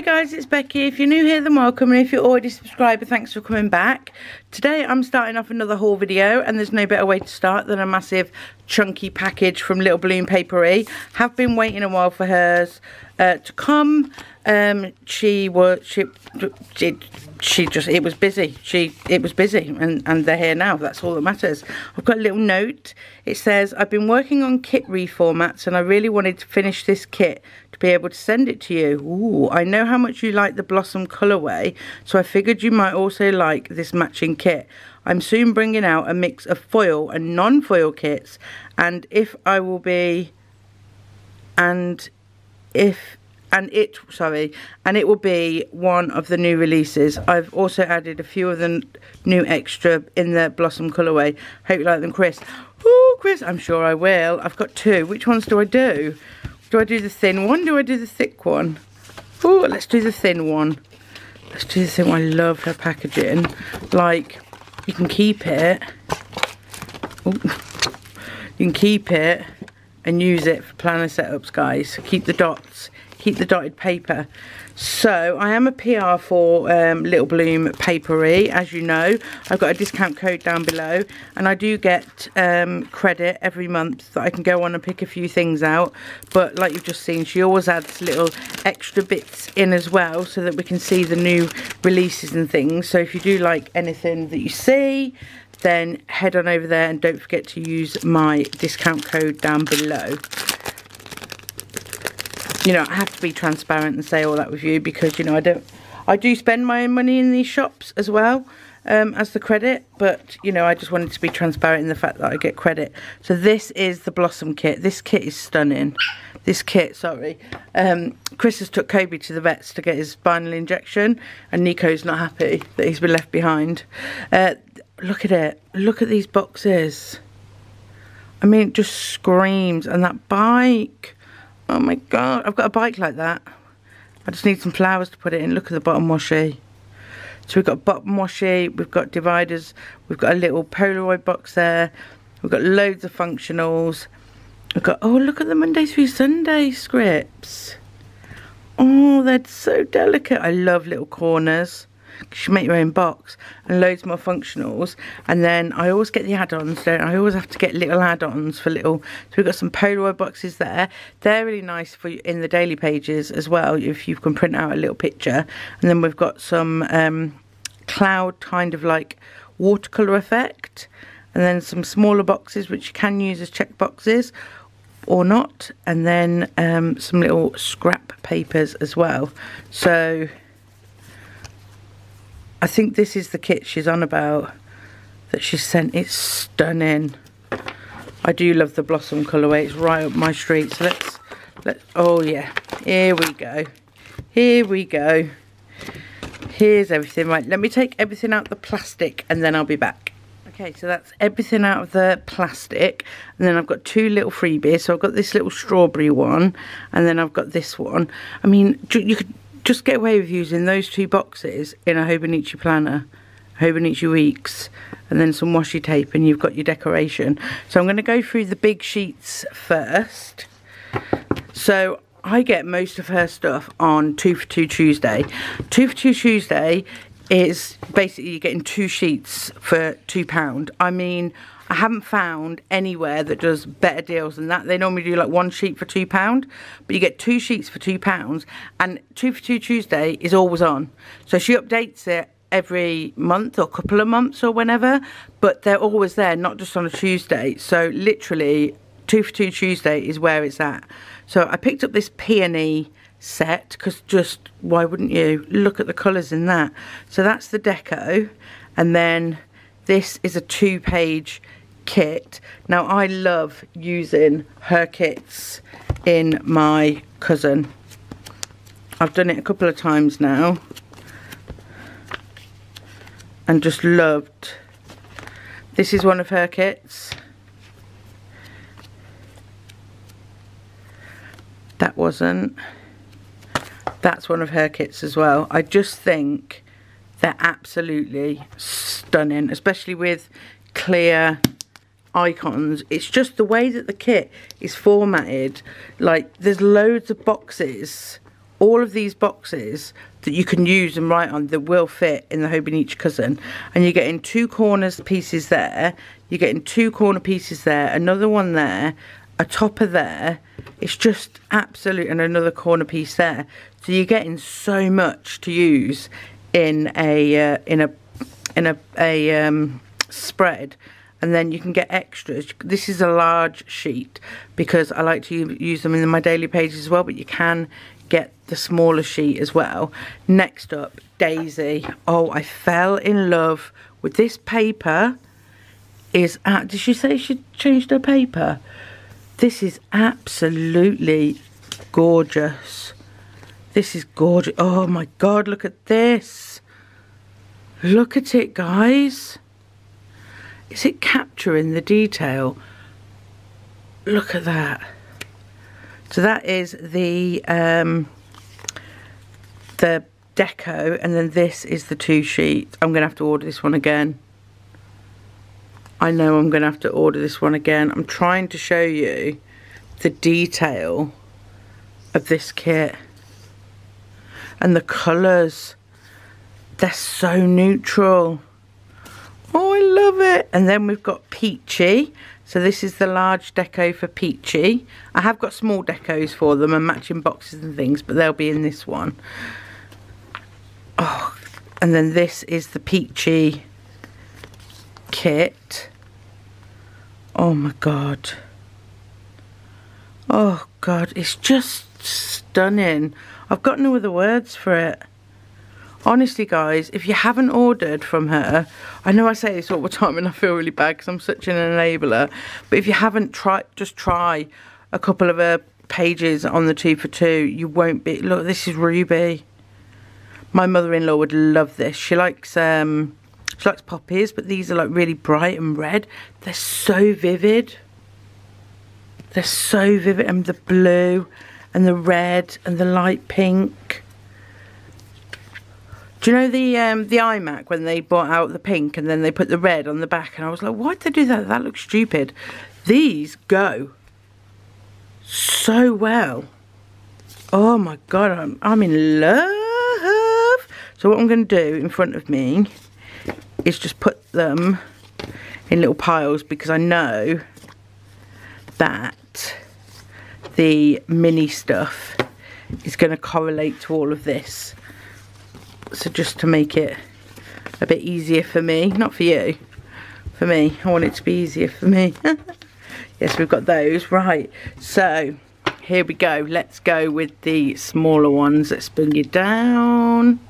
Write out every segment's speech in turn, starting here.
Hi guys, it's Becky. If you're new here, then welcome. And if you're already a subscriber, thanks for coming back. Today I'm starting off another haul video and there's no better way to start than a massive chunky package from Little Bloom Papery. Have been waiting a while for hers uh, to come. Um, she was, she, she, she just, it was busy. She, it was busy and, and they're here now. That's all that matters. I've got a little note. It says, I've been working on kit reformats and I really wanted to finish this kit be able to send it to you. Ooh, I know how much you like the Blossom colourway, so I figured you might also like this matching kit. I'm soon bringing out a mix of foil and non-foil kits and if I will be and if and it sorry and it will be one of the new releases. I've also added a few of the new extra in the blossom colorway. Hope you like them chris. Oh chris i'm sure i will. I've got two. Which ones do i do do i do the thin one? Do i do the thick one? Oh let's do the thin one. Let's do the thin one. I love her packaging. Like you can keep it. Ooh. you can keep it and use it for planner setups guys. Keep the dots. Keep the dotted paper so I am a PR for um, Little Bloom Papery. As you know I've got a discount code down below and I do get um, credit every month that I can go on and pick a few things out. But like you've just seen she always adds little extra bits in as well so that we can see the new releases and things. So if you do like anything that you see then head on over there and don't forget to use my discount code down below you know I have to be transparent and say all that with you because you know I don't I do spend my own money in these shops as well um, as the credit but you know I just wanted to be transparent in the fact that I get credit. So this is the Blossom kit. This kit is stunning. This kit sorry. Um, Chris has took Kobe to the vets to get his spinal injection and Nico's not happy that he's been left behind. Uh, look at it. Look at these boxes. I mean it just screams and that bike Oh my god, I've got a bike like that. I just need some flowers to put it in. Look at the bottom washi. So we've got bottom washi, we've got dividers, we've got a little Polaroid box there, we've got loads of functionals. We've got, oh look at the Monday through Sunday scripts. Oh, they're so delicate. I love little corners you make your own box and loads more functionals. And then I always get the add-ons don't I? I always have to get little add-ons for little so we've got some Polaroid boxes there. They're really nice for in the daily pages as well if you can print out a little picture. And then we've got some um, cloud kind of like watercolor effect. And then some smaller boxes which you can use as check boxes or not. And then um, some little scrap papers as well. So I think this is the kit she's on about that she sent. It's stunning. I do love the Blossom colourway. It's right up my street. So let's, let's, oh yeah, here we go. Here we go. Here's everything. Right, let me take everything out the plastic and then I'll be back. Okay, so that's everything out of the plastic. And then I've got two little freebies. So I've got this little strawberry one. And then I've got this one. I mean, you could just get away with using those two boxes in a Hobonichi planner, Hobonichi Weeks, and then some washi tape and you've got your decoration. So I'm going to go through the big sheets first. So I get most of her stuff on 2 for 2 Tuesday. 2 for 2 Tuesday is basically you're getting two sheets for £2. I mean, I haven't found anywhere that does better deals than that. They normally do like one sheet for £2, but you get two sheets for £2, and 2 for 2 Tuesday is always on. So she updates it every month or couple of months or whenever, but they're always there, not just on a Tuesday. So literally, 2 for 2 Tuesday is where it's at. So I picked up this peony set because just why wouldn't you look at the colours in that so that's the deco and then this is a two page kit. Now I love using her kits in my cousin. I've done it a couple of times now and just loved. This is one of her kits. That wasn't. That's one of her kits as well. I just think they're absolutely stunning, especially with clear icons it's just the way that the kit is formatted. Like there's loads of boxes. All of these boxes that you can use and write on that will fit in the Hobonichi cousin. And you're getting two corners pieces there. You're getting two corner pieces there another one there a topper there. It's just absolute and another corner piece there. So you're getting so much to use in a uh, in a in a, a um, spread and then you can get extras. This is a large sheet because I like to use them in my daily pages as well but you can get the smaller sheet as well. Next up Daisy. Oh I fell in love with this paper. Is at did she say she changed her paper? This is absolutely gorgeous. This is gorgeous oh my god look at this. Look at it guys is it capturing the detail? Look at that. So that is the um, the deco and then this is the two sheet. I'm going to have to order this one again. I know I'm going to have to order this one again. I'm trying to show you the detail of this kit. And the colours. They're so neutral. Oh, I love it. And then we've got Peachy. So this is the large deco for Peachy. I have got small decos for them and matching boxes and things, but they'll be in this one. Oh, and then this is the Peachy kit. Oh my God. Oh God, it's just stunning. I've got no other words for it honestly guys if you haven't ordered from her i know i say this all the time and i feel really bad because i'm such an enabler but if you haven't tried just try a couple of her pages on the two for two you won't be look this is ruby. My mother-in-law would love this. She likes um she likes poppies but these are like really bright and red. They're so vivid. They're so vivid. And the blue and the red and the light pink do you know the um, the iMac when they brought out the pink and then they put the red on the back and I was like, why'd they do that? That looks stupid. These go so well. Oh my god, I'm, I'm in love. So what I'm going to do in front of me is just put them in little piles because I know that the mini stuff is going to correlate to all of this so just to make it a bit easier for me not for you for me. I want it to be easier for me. Yes we've got those right. So here we go. Let's go with the smaller ones let's bring you down.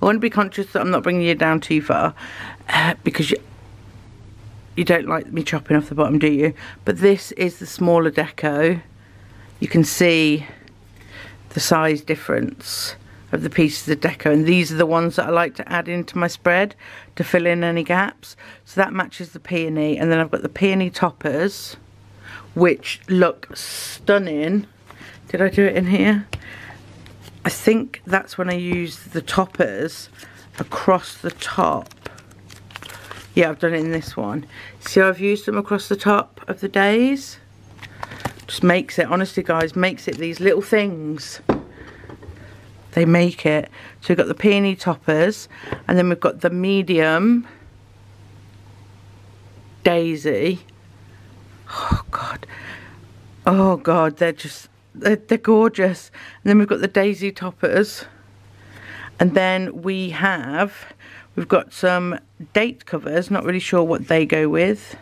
I want to be conscious that I'm not bringing you down too far uh, because you you don't like me chopping off the bottom do you? But this is the smaller deco. You can see the size difference of the pieces of deco and these are the ones that I like to add into my spread to fill in any gaps. So that matches the peony and then I've got the peony toppers which look stunning. Did I do it in here? I think that's when I use the toppers across the top. Yeah I've done it in this one. See I've used them across the top of the days? Just makes it honestly guys makes it these little things they make it. So we've got the peony toppers and then we've got the medium daisy. Oh God. Oh God, they're just, they're, they're gorgeous. And then we've got the daisy toppers. And then we have, we've got some date covers, not really sure what they go with.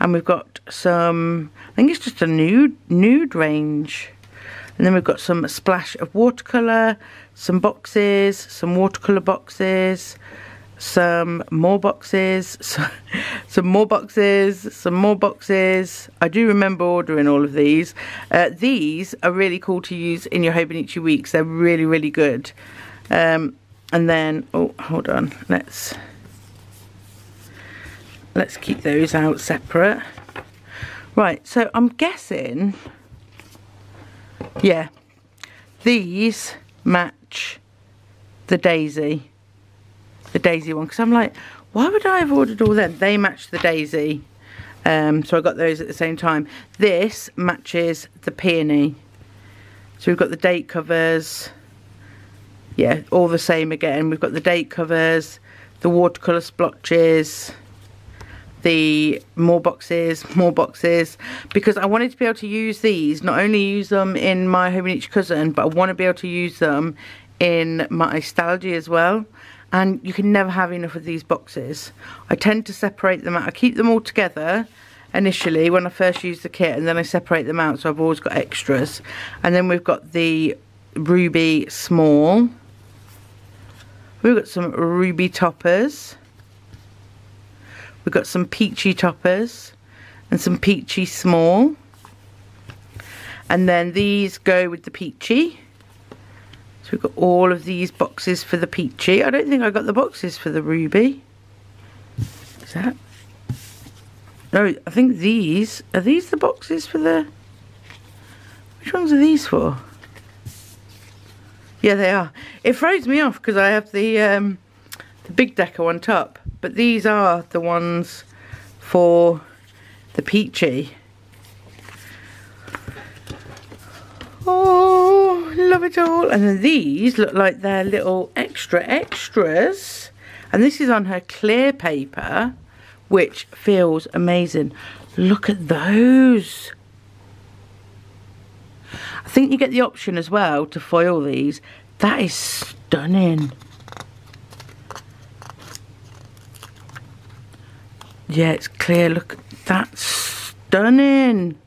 And we've got some, I think it's just a nude, nude range. And then we've got some splash of watercolour, some boxes, some watercolour boxes, some more boxes, some more boxes, some more boxes. I do remember ordering all of these. Uh, these are really cool to use in your Hobonichi weeks. They're really, really good. Um, and then, oh, hold on. Let's let's keep those out separate. Right, so I'm guessing yeah. These match the daisy. The daisy one. Because I'm like why would I have ordered all them? They match the daisy. Um, so I got those at the same time. This matches the peony. So we've got the date covers. Yeah, all the same again. We've got the date covers, the watercolour splotches, the more boxes, more boxes. Because I wanted to be able to use these, not only use them in my Hobonichi Cousin, but I want to be able to use them in my Stalogy as well. And you can never have enough of these boxes. I tend to separate them out. I keep them all together initially when I first use the kit and then I separate them out so I've always got extras and then we've got the ruby small we've got some ruby toppers we've got some peachy toppers and some peachy small. And then these go with the peachy. So we've got all of these boxes for the peachy. I don't think I got the boxes for the ruby. Is that? No, I think these, are these the boxes for the, which ones are these for? Yeah, they are. It throws me off because I have the, um, the big decker on top, but these are the ones for the peachy. Oh, love it all. And then these look like they're little extra extras. And this is on her clear paper which feels amazing. Look at those. I think you get the option as well to foil these. That is stunning. Yeah, it's clear. Look, that's stunning.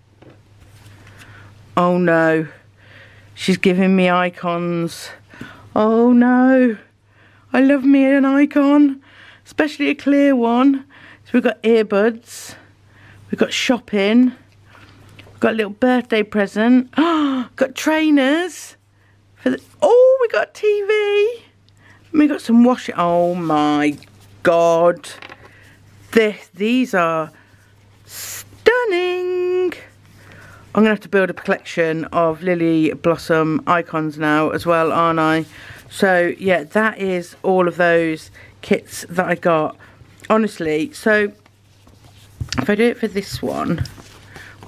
Oh no. She's giving me icons. Oh no. I love me an icon. Especially a clear one. So we've got earbuds, we've got shopping, we've got a little birthday present, oh, got trainers, for the, oh, we got TV, we got some washing, oh my god, this, these are stunning. I'm going to have to build a collection of Lily Blossom icons now as well, aren't I? So, yeah, that is all of those kits that I got honestly, so if I do it for this one,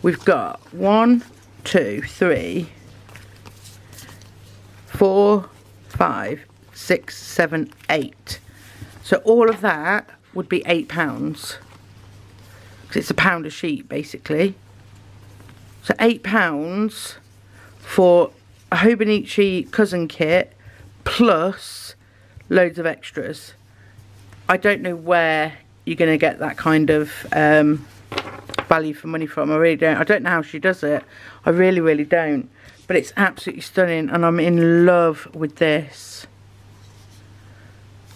we've got one, two, three, four, five, six, seven, eight. So all of that would be eight pounds. Because it's a pound a sheet, basically. So eight pounds for a Hobonichi cousin kit plus loads of extras. I don't know where you're going to get that kind of um, value for money from. I really don't. I don't know how she does it. I really, really don't. But it's absolutely stunning and I'm in love with this.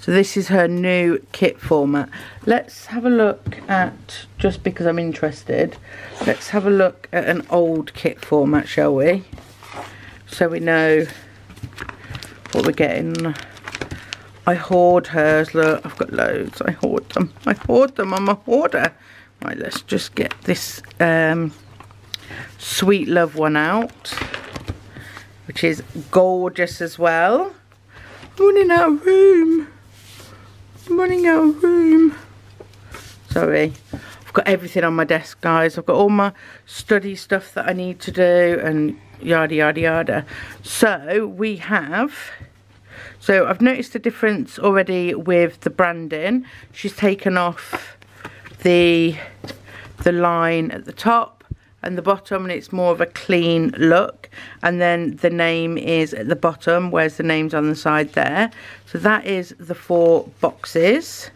So this is her new kit format. Let's have a look at, just because I'm interested, let's have a look at an old kit format, shall we? So we know what we're getting. I hoard hers. Look, I've got loads. I hoard them. I hoard them. I'm a hoarder. Right, let's just get this um, Sweet Love one out, which is gorgeous as well. Running out of room. I'm running out of room. Sorry. I've got everything on my desk, guys. I've got all my study stuff that I need to do and yada, yada, yada. So, we have so I've noticed a difference already with the branding. She's taken off the, the line at the top and the bottom and it's more of a clean look. And then the name is at the bottom whereas the name's on the side there. So that is the four boxes.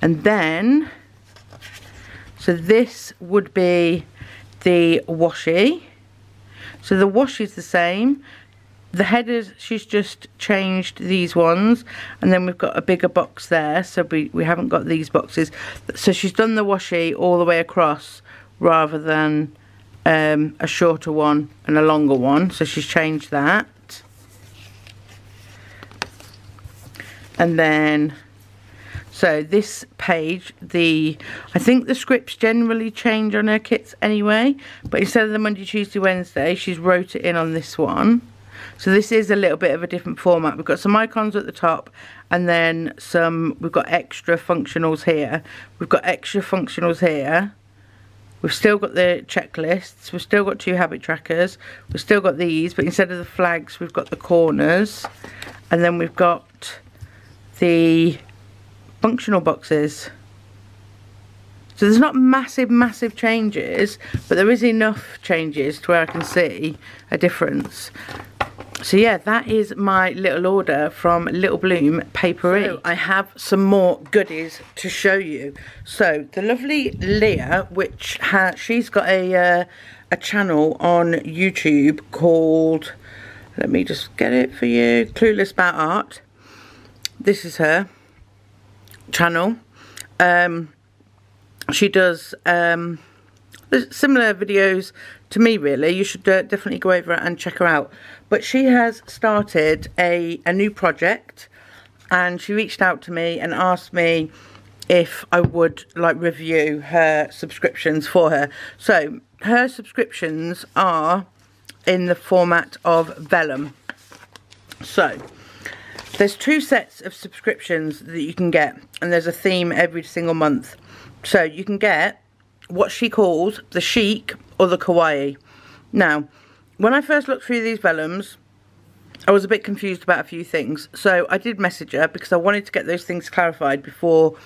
And then so this would be the washi. So the washi is the same. The headers she's just changed these ones. And then we've got a bigger box there. So we, we haven't got these boxes. So she's done the washi all the way across rather than um, a shorter one and a longer one so she's changed that and then so this page the I think the scripts generally change on her kits anyway but instead of the Monday Tuesday Wednesday she's wrote it in on this one so this is a little bit of a different format. We've got some icons at the top and then some, we've got extra functionals here. We've got extra functionals here We've still got the checklists. We've still got two habit trackers. We've still got these, but instead of the flags, we've got the corners. And then we've got the functional boxes. So there's not massive, massive changes, but there is enough changes to where I can see a difference. So yeah, that is my little order from Little Bloom Papery. So I have some more goodies to show you. So the lovely Leah, which has, she's got a, uh, a channel on YouTube called, let me just get it for you, Clueless About Art. This is her channel. Um, she does um, similar videos to me really you should uh, definitely go over and check her out. But she has started a, a new project and she reached out to me and asked me if I would like review her subscriptions for her. So her subscriptions are in the format of vellum. So there's two sets of subscriptions that you can get and there's a theme every single month. So you can get what she calls the chic or the kawaii. Now, when I first looked through these vellums, I was a bit confused about a few things. So I did message her because I wanted to get those things clarified before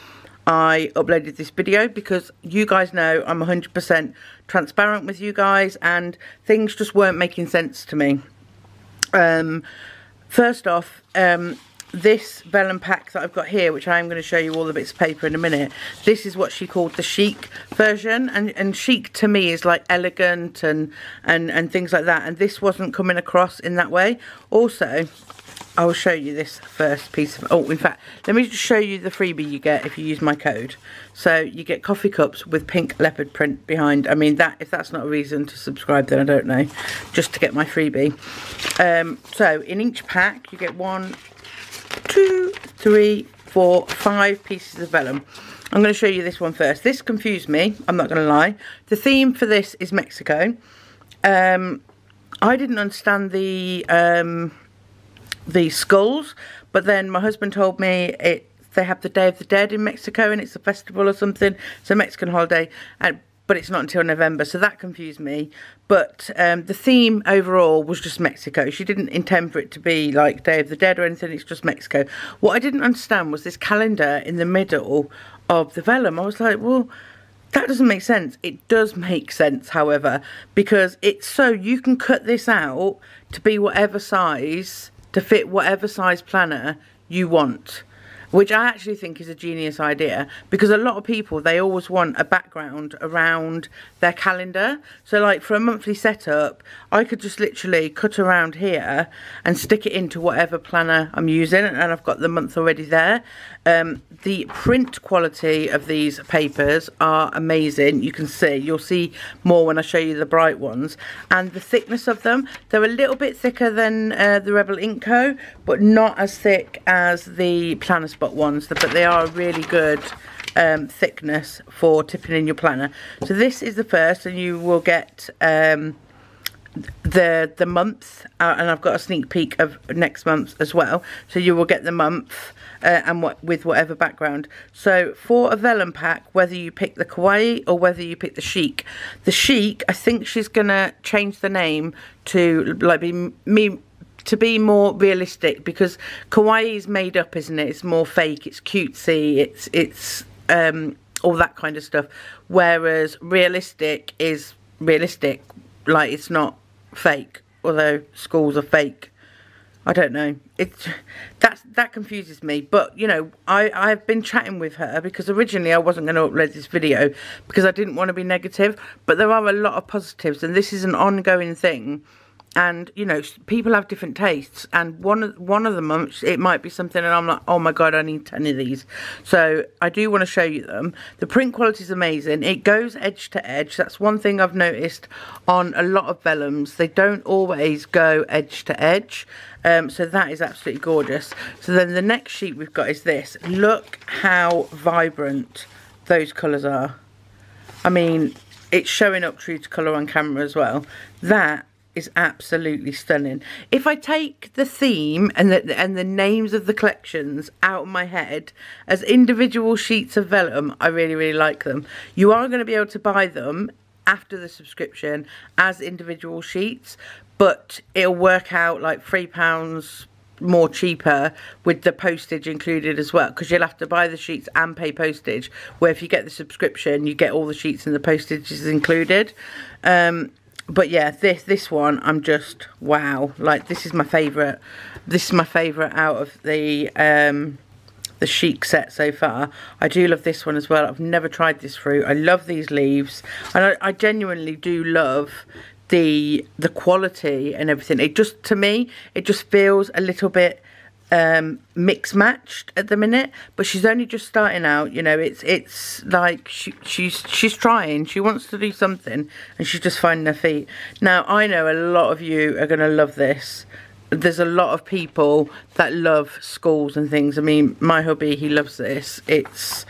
I uploaded this video because you guys know I'm 100% transparent with you guys and things just weren't making sense to me. Um, first off, um, this vellum pack that I've got here, which I'm going to show you all the bits of paper in a minute, this is what she called the chic version. And, and chic to me is like elegant and, and, and things like that. And this wasn't coming across in that way. Also, I will show you this first piece of, oh, in fact, let me just show you the freebie you get if you use my code. So you get coffee cups with pink leopard print behind. I mean, that if that's not a reason to subscribe, then I don't know, just to get my freebie. Um, so in each pack, you get one, two, three, four, five pieces of vellum. I'm going to show you this one first. This confused me, I'm not going to lie. The theme for this is Mexico. Um, I didn't understand the um, the skulls, but then my husband told me it they have the Day of the Dead in Mexico and it's a festival or something. It's a Mexican holiday. And but it's not until November, so that confused me. But um, the theme overall was just Mexico. She didn't intend for it to be like Day of the Dead or anything, it's just Mexico. What I didn't understand was this calendar in the middle of the vellum. I was like, well, that doesn't make sense. It does make sense, however, because it's so you can cut this out to be whatever size, to fit whatever size planner you want which I actually think is a genius idea because a lot of people they always want a background around their calendar. So like for a monthly setup I could just literally cut around here and stick it into whatever planner I'm using and I've got the month already there. Um, the print quality of these papers are amazing. You can see you'll see more when I show you the bright ones. And the thickness of them they're a little bit thicker than uh, the Rebel Inco but not as thick as the Planner Spot ones but they are really good um, thickness for tipping in your planner so this is the first and you will get um, the the month uh, and I've got a sneak peek of next month as well so you will get the month uh, and what with whatever background. So for a vellum pack, whether you pick the kawaii or whether you pick the chic, the chic, I think she's gonna change the name to like be me to be more realistic because kawaii is made up, isn't it? It's more fake, it's cutesy, it's it's um, all that kind of stuff. Whereas realistic is realistic, like it's not fake. Although schools are fake I don't know. It's that's that confuses me. But you know, I I've been chatting with her because originally I wasn't going to upload this video because I didn't want to be negative. But there are a lot of positives, and this is an ongoing thing and you know people have different tastes. And one of one of them it might be something and I'm like oh my god I need 10 of these. So I do want to show you them. The print quality is amazing. It goes edge to edge. That's one thing I've noticed on a lot of vellums. They don't always go edge to edge. Um, so that is absolutely gorgeous. So then the next sheet we've got is this. Look how vibrant those colours are. I mean it's showing up true to colour on camera as well. That is absolutely stunning. If I take the theme and the, and the names of the collections out of my head as individual sheets of vellum, I really, really like them. You are going to be able to buy them after the subscription as individual sheets, but it'll work out like £3 more cheaper with the postage included as well because you'll have to buy the sheets and pay postage where if you get the subscription you get all the sheets and the postage is included um, but yeah this this one i'm just wow. Like this is my favorite this is my favorite out of the um the chic set so far. I do love this one as well. I've never tried this fruit. I love these leaves. And i, I genuinely do love the the quality and everything. It just to me it just feels a little bit um mix matched at the minute but she's only just starting out you know it's it's like she, she's she's trying she wants to do something and she's just finding her feet. Now i know a lot of you are going to love this. There's a lot of people that love schools and things. I mean my hubby he loves this. It's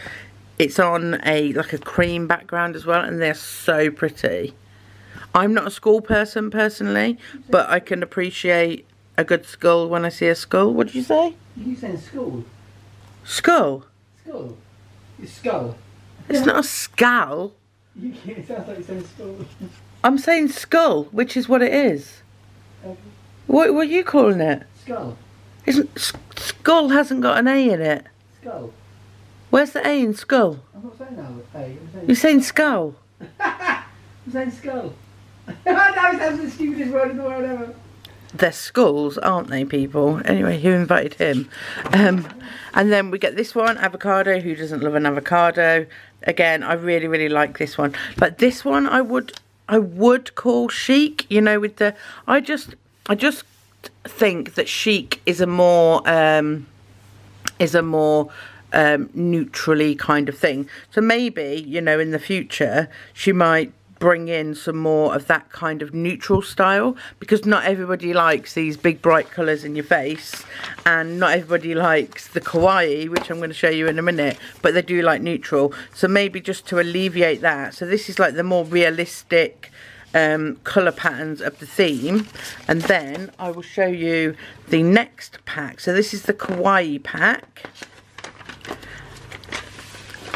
it's on a like a cream background as well and they're so pretty. I'm not a school person personally but i can appreciate a good skull when I see a skull. What did you say? You saying skull? Skull? Skull? It's skull. It's not a skull. You, it sounds like you're saying skull. I'm saying skull, which is what it is. Okay. What, what are you calling it? Skull. Isn't skull hasn't got an A in it? Skull. Where's the A in skull? I'm not saying that. Hey, I'm saying. You're saying skull. I'm saying skull. that sounds the stupidest word in the world ever. They're skulls, aren't they, people? Anyway, who invited him? Um, and then we get this one, avocado. Who doesn't love an avocado? Again, I really, really like this one. But this one, I would, I would call chic. You know, with the, I just, I just think that chic is a more, um, is a more um, neutrally kind of thing. So maybe, you know, in the future, she might bring in some more of that kind of neutral style because not everybody likes these big bright colours in your face and not everybody likes the kawaii which I'm going to show you in a minute but they do like neutral. So maybe just to alleviate that so this is like the more realistic um, colour patterns of the theme and then I will show you the next pack. So this is the kawaii pack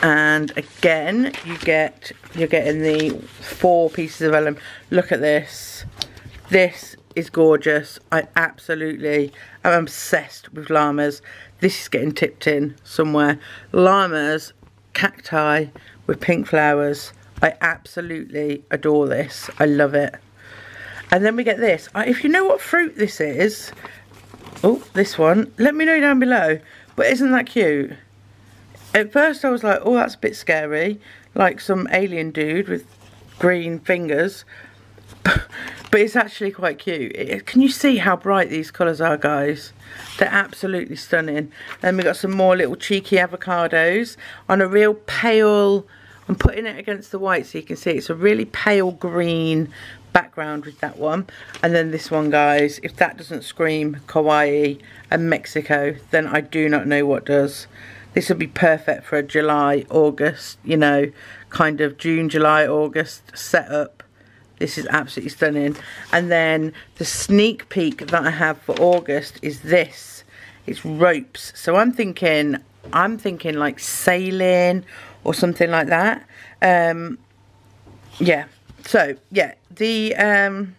and again you get you're getting the four pieces of vellum. Look at this. This is gorgeous. I absolutely am obsessed with llamas. This is getting tipped in somewhere. Llamas cacti with pink flowers. I absolutely adore this. I love it. And then we get this. If you know what fruit this is oh this one. Let me know down below. But isn't that cute at first I was like, oh, that's a bit scary. Like some alien dude with green fingers. but it's actually quite cute. It, can you see how bright these colours are, guys? They're absolutely stunning. Then we got some more little cheeky avocados on a real pale... I'm putting it against the white so you can see it's a really pale green background with that one. And then this one, guys, if that doesn't scream Kawaii and Mexico, then I do not know what does. This would be perfect for a July, August, you know, kind of June, July, August setup. This is absolutely stunning. And then the sneak peek that I have for August is this. It's ropes. So I'm thinking, I'm thinking like sailing or something like that. Um, yeah. So, yeah. The, um,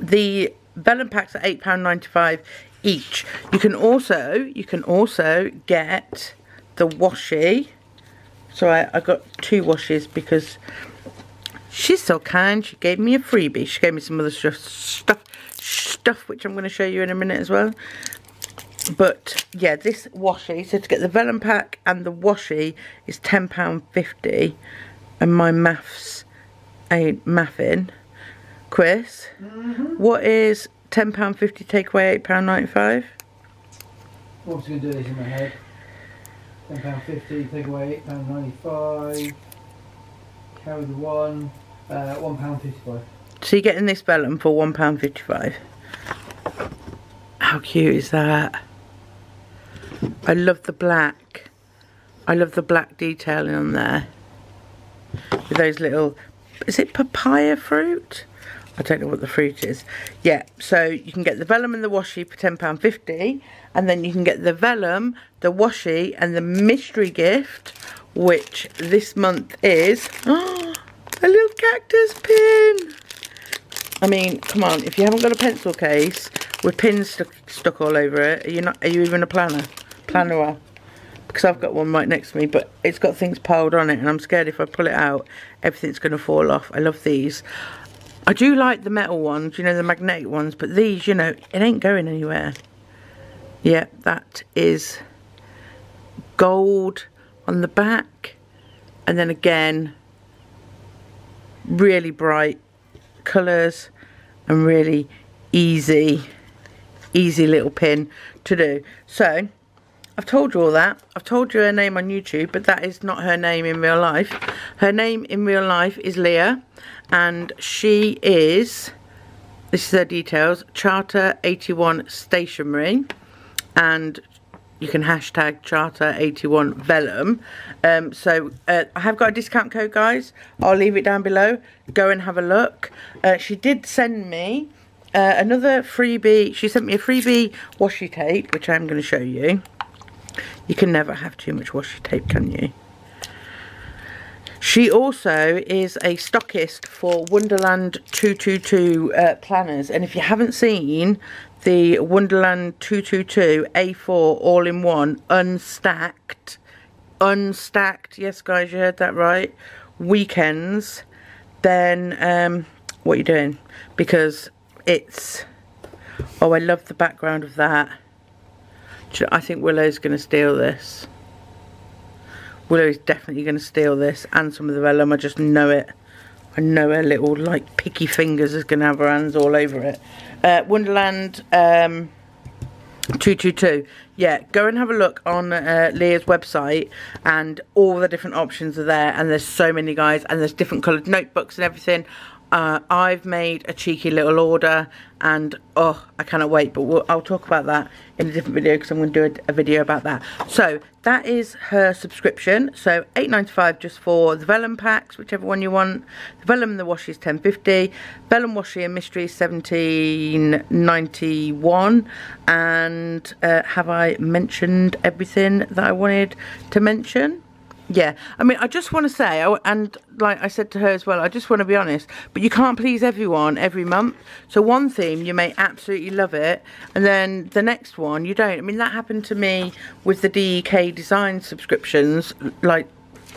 the vellum packs are £8.95 each. You can also, you can also get the washi. So I, I got two washes because she's so kind. She gave me a freebie. She gave me some other stuff, stuff, stuff which I'm going to show you in a minute as well. But yeah, this washi, so to get the vellum pack and the washi is £10.50. And my maths ain't mathing. Chris, mm -hmm. what is £10.50 take away £8.95. What was going to do this in my head? £10.50 take away £8.95. Carry the one. Uh, £1.55. So you're getting this vellum for £1.55. How cute is that? I love the black. I love the black detailing on there. With those little, is it papaya fruit? I don't know what the fruit is. Yeah, so you can get the vellum and the washi for £10.50 and then you can get the vellum, the washi and the mystery gift which this month is, oh, A little cactus pin. I mean, come on, if you haven't got a pencil case with pins stuck, stuck all over it, are you not? Are you even a planner? Planner? Because I've got one right next to me, but it's got things piled on it, and I'm scared if I pull it out, everything's going to fall off. I love these. I do like the metal ones, you know, the magnetic ones, but these, you know, it ain't going anywhere. Yeah, that is gold on the back, and then again, really bright colours and really easy easy little pin to do. So I've told you all that. I've told you her name on YouTube but that is not her name in real life. Her name in real life is Leah and she is this is her details charter 81 stationery. And you can hashtag charter81 vellum. Um, so uh, I have got a discount code guys. I'll leave it down below. Go and have a look. Uh, she did send me uh, another freebie. She sent me a freebie washi tape which I'm going to show you. You can never have too much washi tape can you she also is a stockist for Wonderland 222 uh, planners. And if you haven't seen the Wonderland 222 A4 all-in-one unstacked unstacked yes guys you heard that right weekends then um, what are you doing? Because it's oh I love the background of that. I think Willow's going to steal this Willow is definitely going to steal this and some of the vellum I just know it. I know her little like picky fingers is going to have her hands all over it. Uh, Wonderland um, 222 yeah go and have a look on uh, Leah's website and all the different options are there and there's so many guys and there's different coloured notebooks and everything uh, I've made a cheeky little order and oh I cannot wait but we'll, I'll talk about that in a different video because I'm going to do a, a, video about that. So that is her subscription. So 8.95 just for the vellum packs whichever one you want. The vellum and the washi is 10.50 vellum washi and mystery 17.91 and uh, have I mentioned everything that I wanted to mention yeah, I mean, I just want to say, oh, and like I said to her as well, I just want to be honest, but you can't please everyone every month. So one theme, you may absolutely love it, and then the next one, you don't. I mean, that happened to me with the DEK design subscriptions, like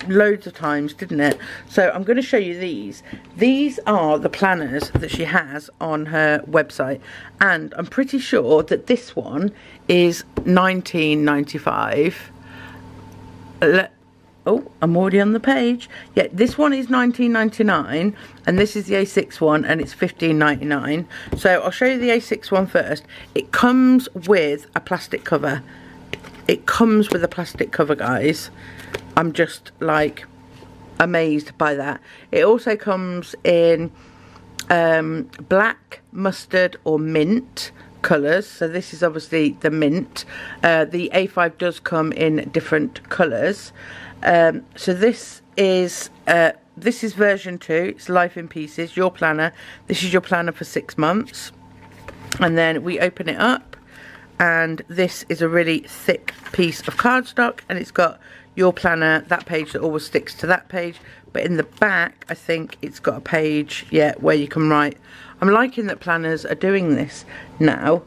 loads of times, didn't it? So I'm going to show you these. These are the planners that she has on her website, and I'm pretty sure that this one is 19.95. Let Oh, I'm already on the page. Yeah, this one is 19.99 and this is the A6 one and it's 15.99. So I'll show you the A6 one first. It comes with a plastic cover. It comes with a plastic cover, guys. I'm just like amazed by that. It also comes in um, black, mustard or mint colours. So this is obviously the mint. Uh, the A5 does come in different colours. Um, so this is uh, this is version two. It's Life in Pieces, your planner. This is your planner for six months. And then we open it up and this is a really thick piece of cardstock and it's got your planner, that page that always sticks to that page. But in the back, I think it's got a page, yeah, where you can write. I'm liking that planners are doing this now.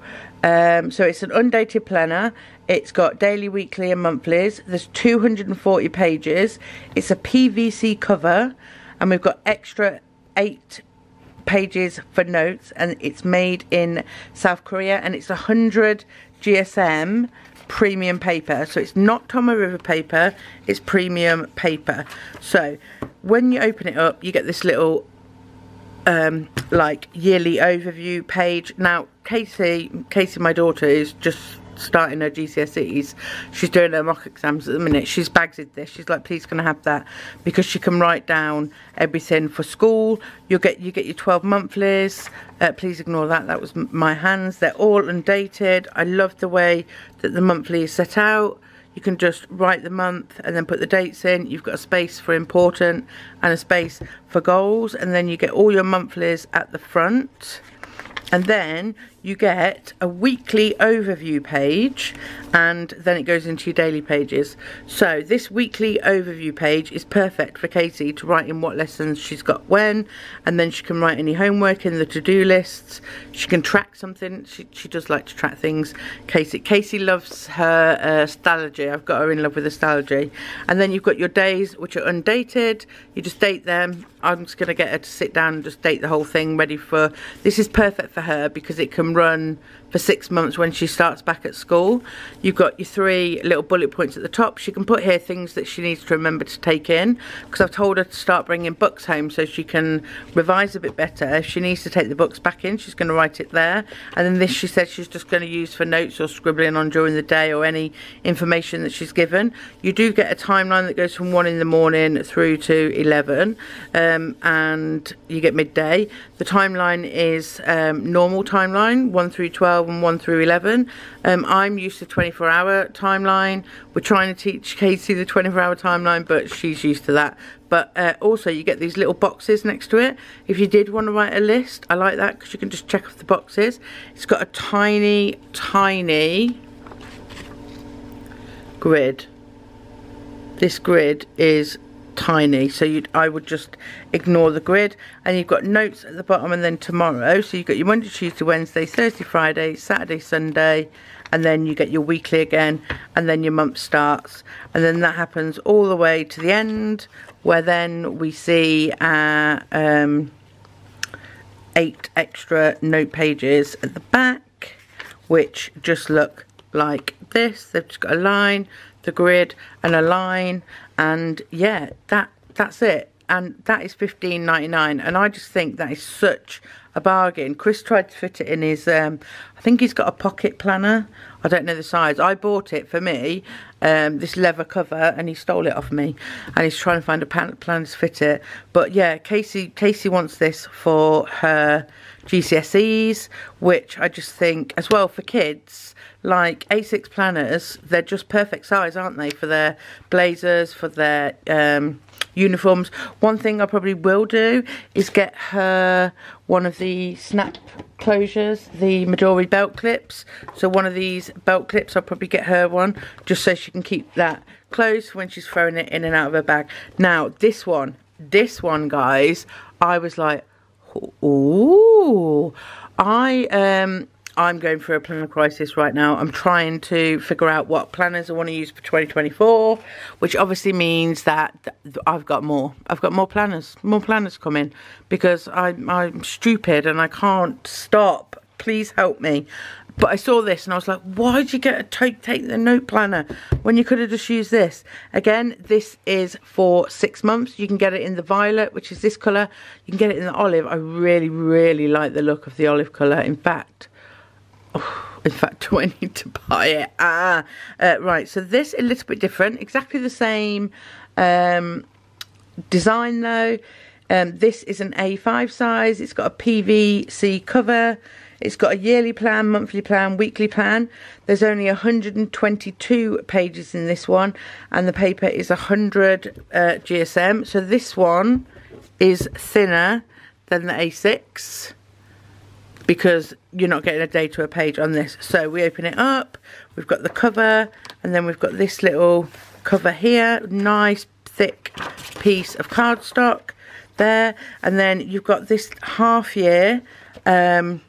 Um, so it's an undated planner. It's got daily, weekly and monthlies. There's 240 pages. It's a PVC cover and we've got extra eight pages for notes and it's made in South Korea and it's 100 GSM premium paper. So it's not Tomoe River paper, it's premium paper. So when you open it up, you get this little um, like yearly overview page. Now Casey, Casey my daughter is just starting her GCSEs. She's doing her mock exams at the minute. She's bagged this. She's like, please can I have that? Because she can write down everything for school. You'll get you get your 12 monthlies. Uh, please ignore that. That was my hands. They're all undated. I love the way that the monthly is set out. You can just write the month and then put the dates in. You've got a space for important and a space for goals. And then you get all your monthlies at the front. And then you get a weekly overview page and then it goes into your daily pages. So this weekly overview page is perfect for Casey to write in what lessons she's got when and then she can write any homework in the to-do lists. She can track something. She, she does like to track things. Casey Casey loves her uh. I've got her in love with Stalogy. And then you've got your days which are undated. You just date them. I'm just going to get her to sit down and just date the whole thing ready for... This is perfect for her because it can run for six months when she starts back at school. You've got your three little bullet points at the top. She can put here things that she needs to remember to take in because I've told her to start bringing books home so she can revise a bit better. If she needs to take the books back in, she's going to write it there. And then this she said she's just going to use for notes or scribbling on during the day or any information that she's given. You do get a timeline that goes from 1 in the morning through to 11 um, and you get midday. The timeline is um, normal timeline, 1 through 12 and 1 through 11. Um, I'm used to 24 hour timeline. We're trying to teach Casey the 24 hour timeline, but she's used to that. But uh, also you get these little boxes next to it. If you did want to write a list, I like that because you can just check off the boxes. It's got a tiny, tiny grid. This grid is tiny so you I would just ignore the grid. And you've got notes at the bottom and then tomorrow so you've got your Monday Tuesday Wednesday Thursday Friday Saturday Sunday and then you get your weekly again and then your month starts. And then that happens all the way to the end where then we see uh, um, eight extra note pages at the back which just look like this. They've just got a line the grid and a line and yeah that that's it. And that is 15.99 and I just think that is such a bargain. Chris tried to fit it in his um, I think he's got a pocket planner. I don't know the size. I bought it for me um, this leather cover and he stole it off me. And he's trying to find a planner to fit it. But yeah Casey Casey wants this for her GCSEs which I just think as well for kids like A6 planners, they're just perfect size, aren't they, for their blazers, for their um, uniforms. One thing I probably will do is get her one of the snap closures, the Midori belt clips. So one of these belt clips, I'll probably get her one, just so she can keep that closed when she's throwing it in and out of her bag. Now, this one, this one, guys, I was like, ooh, I, um, I'm going through a planner crisis right now. I'm trying to figure out what planners I want to use for 2024, which obviously means that I've got more. I've got more planners, more planners coming because I'm, I'm stupid and I can't stop. Please help me. But I saw this and I was like, why did you get a take, take the note planner when you could have just used this? Again, this is for six months. You can get it in the violet, which is this colour. You can get it in the olive. I really, really like the look of the olive colour. In fact, In fact, do I need to buy it? Ah, uh, right. So this a little bit different. Exactly the same um, design though. Um, this is an A5 size. It's got a PVC cover. It's got a yearly plan, monthly plan, weekly plan. There's only 122 pages in this one, and the paper is 100 uh, GSM. So this one is thinner than the A6 because you're not getting a day to a page on this. So we open it up, we've got the cover, and then we've got this little cover here, nice thick piece of cardstock there, and then you've got this half year um,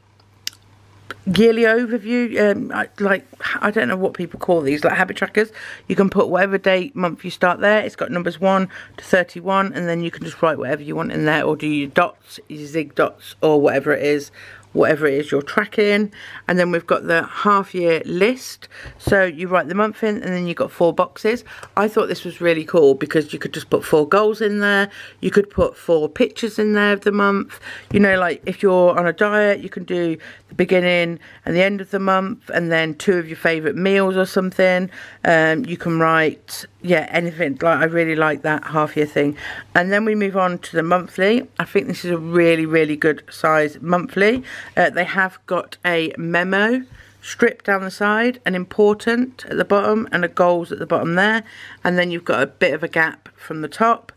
yearly overview, um, like, I don't know what people call these, like habit trackers. You can put whatever date, month you start there. It's got numbers 1 to 31, and then you can just write whatever you want in there, or do your dots, your zig dots, or whatever it is whatever it is you're tracking. And then we've got the half year list. So you write the month in and then you've got four boxes. I thought this was really cool because you could just put four goals in there. You could put four pictures in there of the month. You know like if you're on a diet you can do the beginning and the end of the month and then two of your favorite meals or something. Um, you can write yeah anything. Like I really like that half year thing. And then we move on to the monthly. I think this is a really really good size monthly uh, they have got a memo strip down the side an important at the bottom and a goals at the bottom there and then you've got a bit of a gap from the top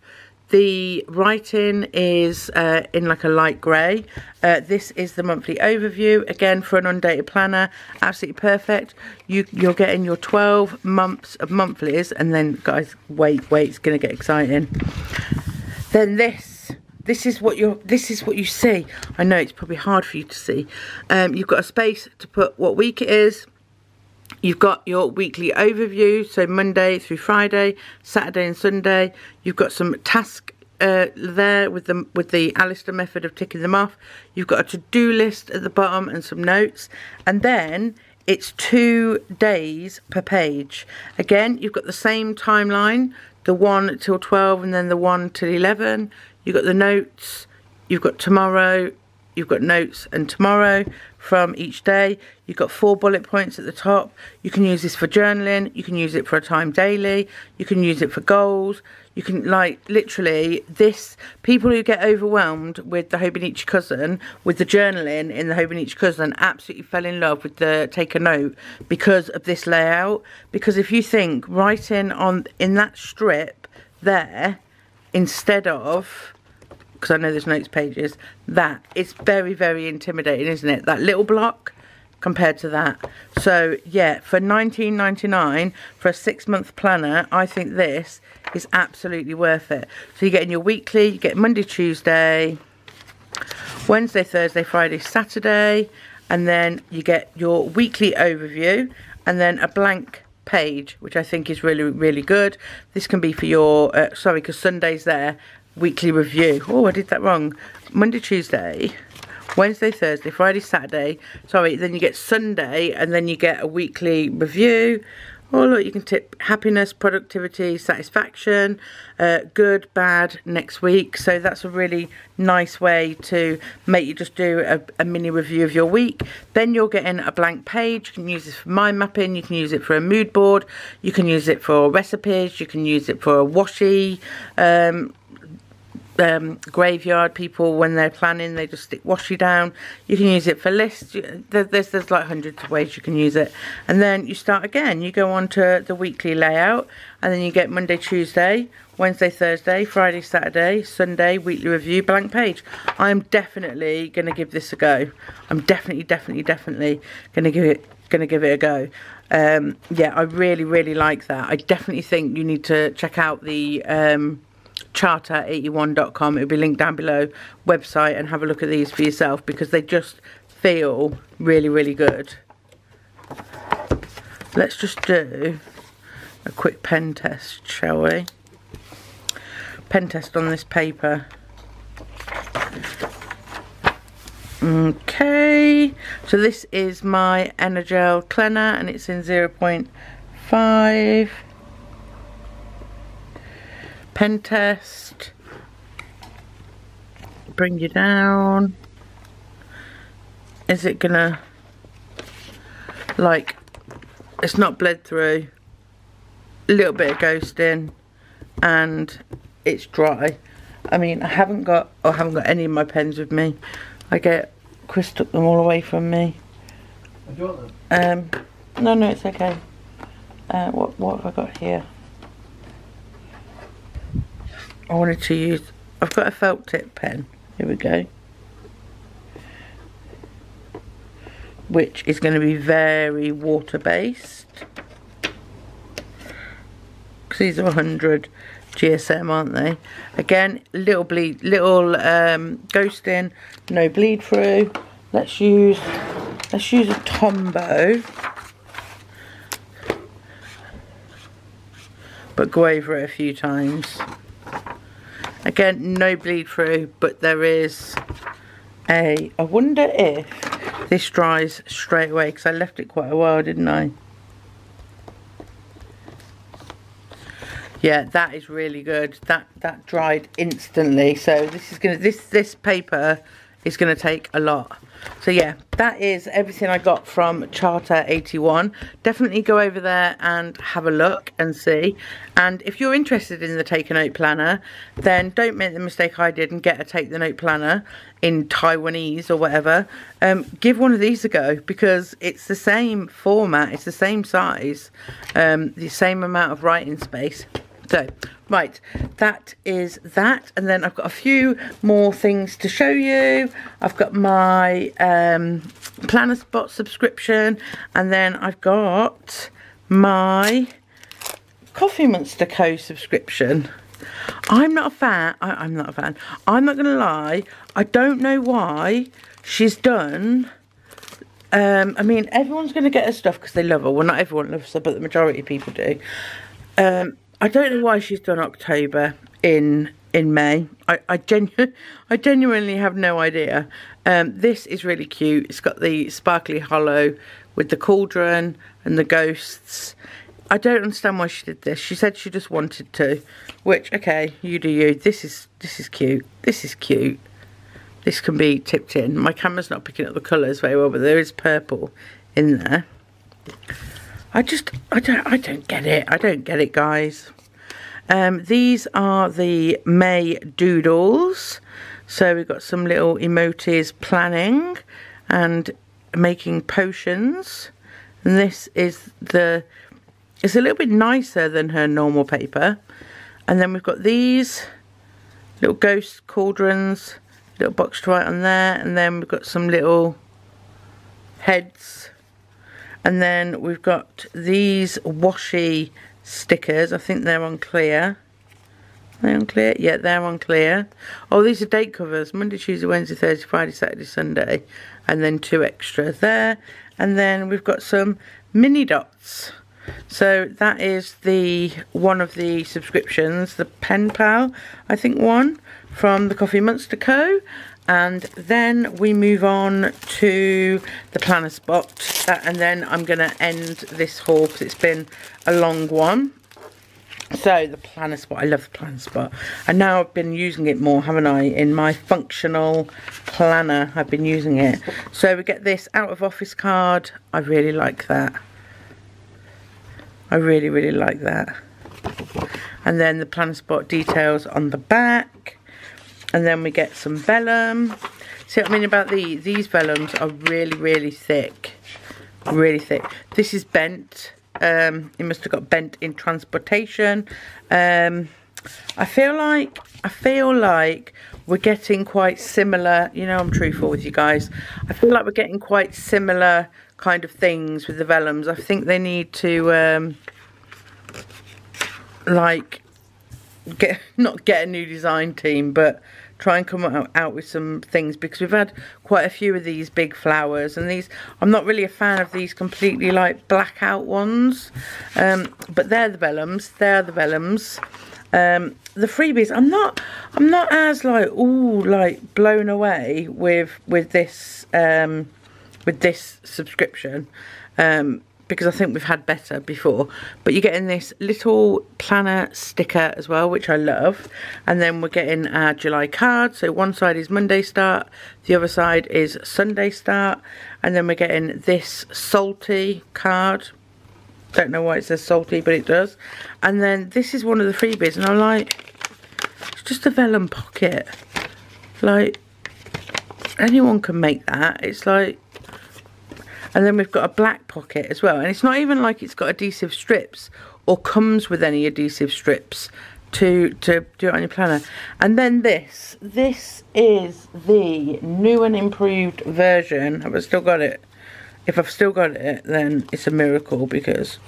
the writing is uh, in like a light grey. Uh, this is the monthly overview. Again, for an undated planner, absolutely perfect. You, you're getting your 12 months of monthlies. And then, guys, wait, wait, it's going to get exciting. Then this this is what you're this is what you see i know it's probably hard for you to see um, you've got a space to put what week it is You've got your weekly overview, so Monday through Friday, Saturday and Sunday. You've got some task uh, there with the with the Alastair method of ticking them off. You've got a to-do list at the bottom and some notes. And then it's two days per page. Again, you've got the same timeline, the 1 till 12 and then the 1 till 11. You've got the notes, you've got tomorrow, you've got notes and tomorrow from each day. You've got four bullet points at the top. You can use this for journaling. You can use it for a time daily. You can use it for goals. You can, like, literally, this, people who get overwhelmed with the Hobonichi Cousin, with the journaling in the Hobonichi Cousin, absolutely fell in love with the Take a Note because of this layout. Because if you think writing on, in that strip there, instead of because I know there's notes pages, that, it's very, very intimidating, isn't it? That little block compared to that. So, yeah, for 19.99 for a six-month planner, I think this is absolutely worth it. So you're getting your weekly, you get Monday, Tuesday, Wednesday, Thursday, Friday, Saturday, and then you get your weekly overview, and then a blank page, which I think is really, really good. This can be for your, uh, sorry, because Sunday's there, weekly review. Oh, I did that wrong. Monday, Tuesday, Wednesday, Thursday, Friday, Saturday. Sorry, then you get Sunday and then you get a weekly review. Oh, look, you can tip happiness, productivity, satisfaction, uh, good, bad, next week. So that's a really nice way to make you just do a, a, mini review of your week. Then you're getting a blank page. You can use this for mind mapping. You can use it for a mood board. You can use it for recipes. You can use it for a washi. Um, um, graveyard people when they're planning they just stick washi down. You can use it for lists. There's, there's like hundreds of ways you can use it. And then you start again. You go on to the weekly layout and then you get Monday Tuesday Wednesday Thursday Friday Saturday Sunday weekly review blank page. I'm definitely gonna give this a go. I'm definitely definitely definitely gonna give it gonna give it a go. Um, yeah I really really like that. I definitely think you need to check out the um, charter81.com. It'll be linked down below website and have a look at these for yourself because they just feel really, really good. Let's just do a quick pen test, shall we? Pen test on this paper. Okay, so this is my EnerGel Clena and it's in 0.5 pen test. Bring you down. Is it gonna like it's not bled through. A little bit of ghosting and it's dry. I mean I haven't got I haven't got any of my pens with me. I get Chris took them all away from me. Um no no it's okay. Uh, what what have I got here I wanted to use, I've got a felt tip pen, here we go. Which is going to be very water based. Because these are 100 GSM aren't they? Again, little bleed, little um, ghosting, no bleed through. Let's use, let's use a Tombow. But go over it a few times. Again, no bleed through, but there is a... I wonder if this dries straight away, because I left it quite a while, didn't I? Yeah, that is really good. That that dried instantly. So this is gonna this this paper is gonna take a lot. So yeah, that is everything I got from Charter 81. Definitely go over there and have a look and see. And if you're interested in the Take a Note planner, then don't make the mistake I did and get a Take the Note planner in Taiwanese or whatever. Um, give one of these a go because it's the same format, it's the same size, um, the same amount of writing space. So, right, that is that. And then I've got a few more things to show you. I've got my um, Planner Spot subscription. And then I've got my Coffee Monsterz Co subscription. I'm not a fan. I, am not a fan. I'm not going to lie. I don't know why she's done... Um, I mean, everyone's going to get her stuff because they love her. Well, not everyone loves her, but the majority of people do. Um, I don't know why she's done October in in May. I, I, genu I genuinely have no idea. Um, this is really cute. It's got the sparkly hollow with the cauldron and the ghosts. I don't understand why she did this. She said she just wanted to, which okay, you do you. This is this is cute. This is cute. This can be tipped in. My camera's not picking up the colours very well, but there is purple in there. I just I don't I don't get it. I don't get it, guys. Um, these are the May doodles. So we've got some little emotis planning and making potions. And this is the it's a little bit nicer than her normal paper. And then we've got these little ghost cauldrons, little box to write on there. And then we've got some little heads. And then we've got these washi stickers. I think they're on clear. Are they on clear? Yeah, they're on clear. Oh, these are date covers. Monday, Tuesday, Wednesday, Thursday, Friday, Saturday, Sunday. And then two extra there. And then we've got some mini dots. So that is the one of the subscriptions, the Pen Pal, I think one, from the Coffee Monsterz Co. And then we move on to the Planner Spot. and then I'm going to end this haul because it's been a long one. So the planner spot, I love the planner spot. And now I've been using it more, haven't I? In my functional planner, I've been using it. So we get this out of office card. I really like that. I really, really like that. And then the planner spot details on the back. And then we get some vellum. See what I mean about these? These vellums are really, really thick. Really thick. This is bent. Um, it must have got bent in transportation. Um, I feel like, I feel like we're getting quite similar, you know I'm truthful with you guys. I feel like we're getting quite similar kind of things with the vellums. I think they need to um, like get not get a new design team, but try and come out, with some things because we've had quite a few of these big flowers and these I'm not really a fan of these completely like blackout ones. Um, but they're the vellums they're the vellums. Um, the freebies I'm not I'm not as like oh like blown away with with this um, with this subscription. Um, because I think we've had better before. But you're getting this little planner sticker as well, which I love. And then we're getting our July card. So one side is Monday start, the other side is Sunday start. And then we're getting this salty card. Don't know why it says salty, but it does. And then this is one of the freebies, and I'm like, it's just a vellum pocket. Like, anyone can make that. It's like, and then we've got a black pocket as well. And it's not even like it's got adhesive strips or comes with any adhesive strips to, to do it on your planner. And then this. This is the new and improved version. Have I still got it? If I've still got it, then it's a miracle because...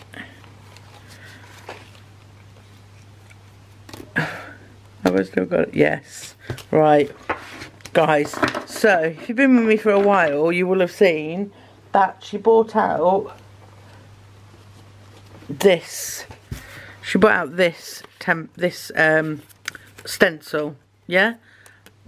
Have I still got it? Yes. Right. Guys, so if you've been with me for a while, you will have seen that she bought out this. She bought out this temp, this um, stencil. Yeah,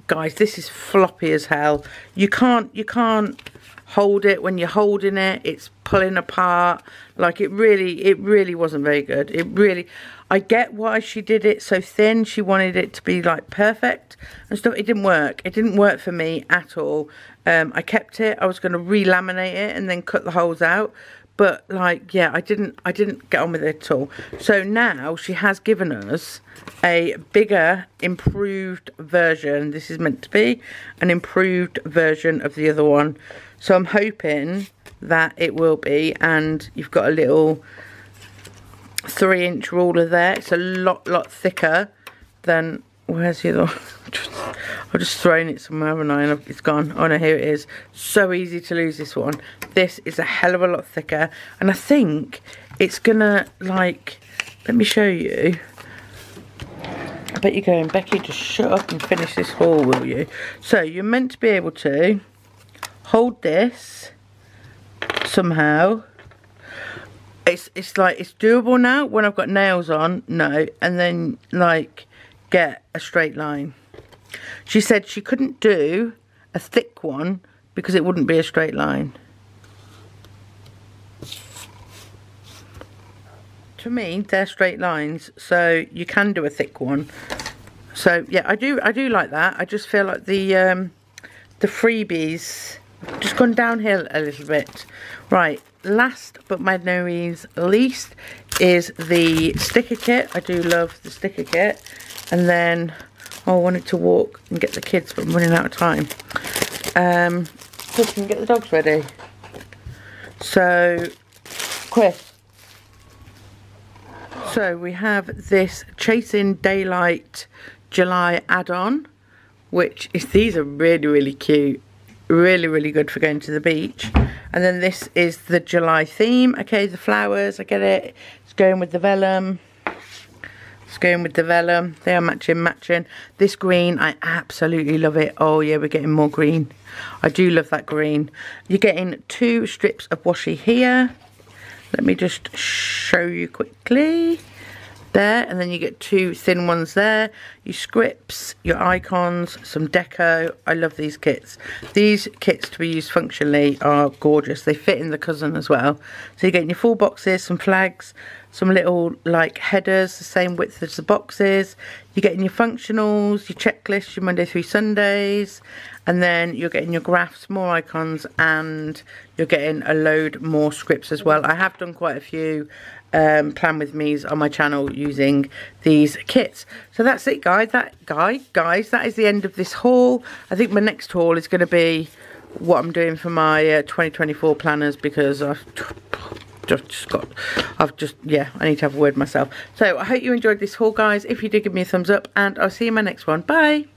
guys, this is floppy as hell. You can't, you can't hold it when you're holding it. It's pulling apart. Like it really, it really wasn't very good. It really, I get why she did it so thin. She wanted it to be like perfect and stuff. It didn't work. It didn't work for me at all. Um, I kept it. I was going to re-laminate it and then cut the holes out. But like, yeah, I didn't, I didn't get on with it at all. So now she has given us a bigger, improved version. This is meant to be an improved version of the other one. So I'm hoping that it will be. And you've got a little three inch ruler there. It's a lot, lot thicker than, where's the other I've just thrown it somewhere, haven't I? And it's gone. Oh no, here it is. So easy to lose this one. This is a hell of a lot thicker. And I think it's gonna, like, let me show you. I bet you're going, Becky, just shut up and finish this haul, will you? So, you're meant to be able to hold this somehow. It's, it's like, it's doable now when I've got nails on, no. And then, like, get a straight line. She said she couldn't do a thick one because it wouldn't be a straight line. To me, they're straight lines, so you can do a thick one. So yeah, I do I do like that. I just feel like the um, the freebies just gone downhill a little bit. Right, last but by no means least is the sticker kit. I do love the sticker kit. And then Oh, I wanted to walk and get the kids, but I'm running out of time. Um, Chris, can get the dogs ready? So, Chris. So, we have this Chasing Daylight July add-on, which is, these are really, really cute. Really, really good for going to the beach. And then this is the July theme. Okay, the flowers, I get it. It's going with the vellum. It's going with the vellum. They are matching, matching. This green, I absolutely love it. Oh yeah, we're getting more green. I do love that green. You're getting two strips of washi here. Let me just show you quickly there and then you get two thin ones there. Your scripts your icons some deco. I love these kits. These kits to be used functionally are gorgeous. They fit in the cousin as well. So you're getting your full boxes some flags some little like headers the same width as the boxes. You're getting your functionals your checklists your monday through sundays and then you're getting your graphs more icons and you're getting a load more scripts as well. I have done quite a few um, plan with me's on my channel using these kits. So that's it guys, that guy, guys, that is the end of this haul. I think my next haul is going to be what I'm doing for my uh, 2024 planners because I've just got, I've just, yeah, I need to have a word myself. So I hope you enjoyed this haul guys. If you did, give me a thumbs up and I'll see you in my next one. Bye!